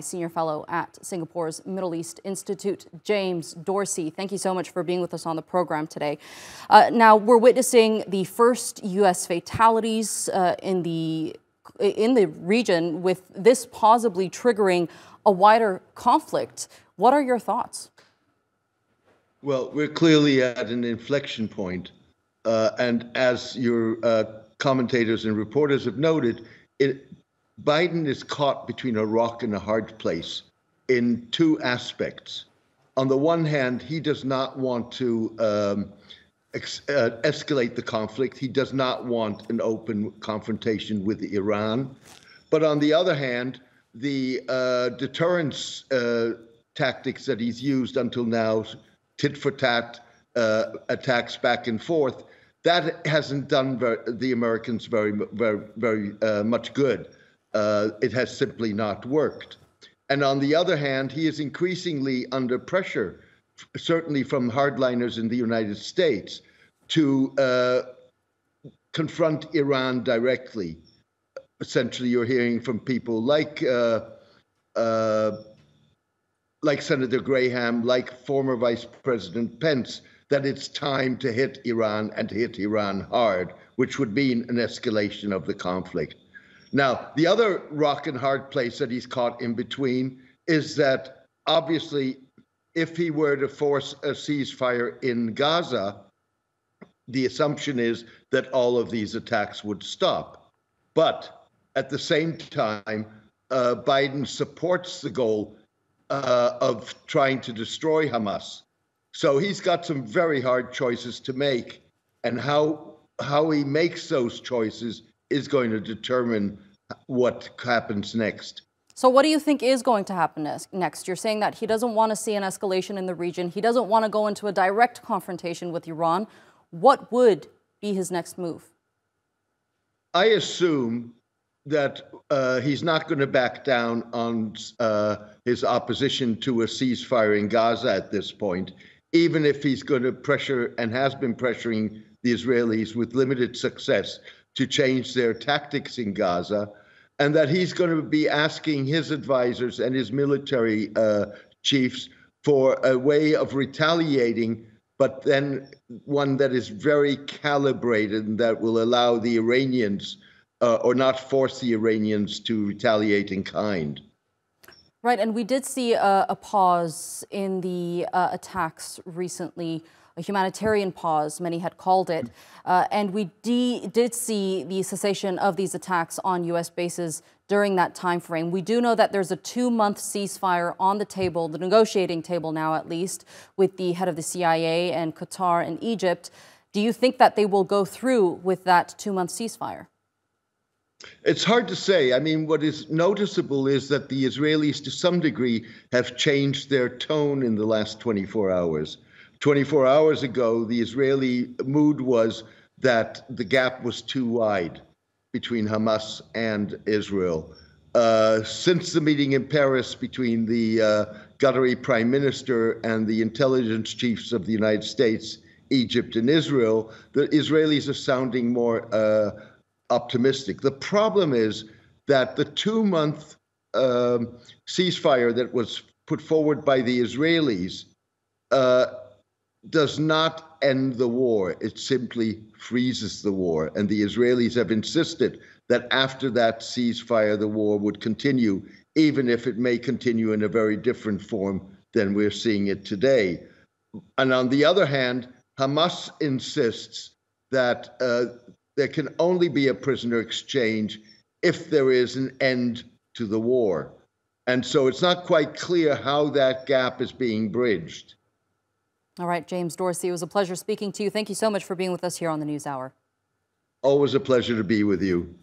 Senior Fellow at Singapore's Middle East Institute, James Dorsey. Thank you so much for being with us on the program today. Uh, now, we're witnessing the first U.S. fatalities uh, in the in the region, with this possibly triggering a wider conflict. What are your thoughts? Well, we're clearly at an inflection point, uh, and as your uh, commentators and reporters have noted, it, Biden is caught between a rock and a hard place in two aspects. On the one hand, he does not want to um, ex- uh, escalate the conflict. He does not want an open confrontation with Iran. But on the other hand, the uh, deterrence uh, tactics that he's used until now, tit for tat uh, attacks back and forth, that hasn't done ver- the Americans very, very, very uh, much good uh, it has simply not worked. And on the other hand, he is increasingly under pressure, certainly from hardliners in the United States, to uh, confront Iran directly. Essentially, you're hearing from people like uh, uh, like Senator Graham, like former Vice President Pence, that it's time to hit Iran and to hit Iran hard, which would mean an escalation of the conflict. Now, the other rock and hard place that he's caught in between is that obviously, if he were to force a ceasefire in Gaza, the assumption is that all of these attacks would stop. But at the same time, uh, Biden supports the goal uh, of trying to destroy Hamas. So he's got some very hard choices to make, and how how he makes those choices is going to determine what happens next. So, what do you think is going to happen next? You're saying that he doesn't want to see an escalation in the region. He doesn't want to go into a direct confrontation with Iran. What would be his next move? I assume that uh, he's not going to back down on uh, his opposition to a ceasefire in Gaza at this point, even if he's going to pressure and has been pressuring the Israelis with limited success to change their tactics in Gaza, and that he's going to be asking his advisors and his military uh, chiefs for a way of retaliating, but then one that is very calibrated and that will allow the Iranians uh, or not force the Iranians to retaliate in kind. Right, and we did see a, a pause in the uh, attacks recently a humanitarian pause, many had called it. Uh, and we did see the cessation of these attacks on U.S. bases during that time frame. We do know that there's a two-month ceasefire on the table, the negotiating table now at least, with the head of the CIA and Qatar and Egypt. Do you think that they will go through with that two-month ceasefire? It's hard to say. I mean, what is noticeable is that the Israelis, to some degree, have changed their tone in the last 24 hours. 24 hours ago, the Israeli mood was that the gap was too wide between Hamas and Israel. Uh, since the meeting in Paris between the uh, Qatari prime minister and the intelligence chiefs of the United States, Egypt, and Israel, the Israelis are sounding more uh, optimistic. The problem is that the two month um, ceasefire that was put forward by the Israelis uh, does not end the war. It simply freezes the war. And the Israelis have insisted that after that ceasefire, the war would continue, even if it may continue in a very different form than we're seeing it today. And on the other hand, Hamas insists that uh, there can only be a prisoner exchange if there is an end to the war. And so it's not quite clear how that gap is being bridged. All right, James Dorsey, it was a pleasure speaking to you. Thank you so much for being with us here on the News Hour. Always a pleasure to be with you.